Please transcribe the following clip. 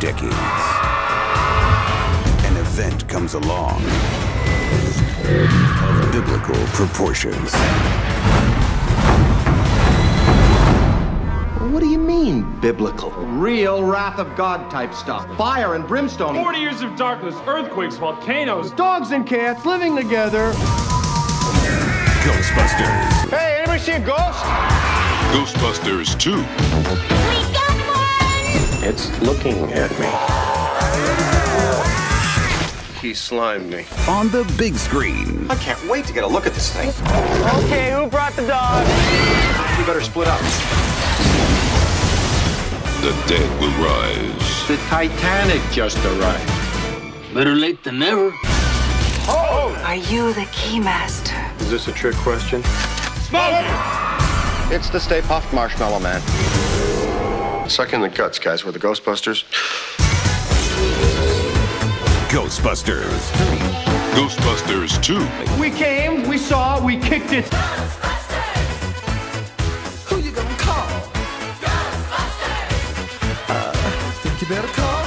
decades, an event comes along of biblical proportions. What do you mean, biblical? Real wrath of God type stuff. Fire and brimstone. 40 years of darkness, earthquakes, volcanoes. Dogs and cats living together. Ghostbusters. Hey, anybody see a ghost? Ghostbusters 2. We got one! It's looking at me. He slimed me. On the big screen. I can't wait to get a look at this thing. Okay, who brought the dog? We better split up. The dead will rise. The Titanic just arrived. Better late than never. Oh! Are you the keymaster? Is this a trick question? It's the Stay Puft Marshmallow Man. Suck in the guts, guys. We're the Ghostbusters. Ghostbusters. Ghostbusters 2. We came, we saw, we kicked it. Ghostbusters! Who you gonna call? Ghostbusters! Uh, think you better call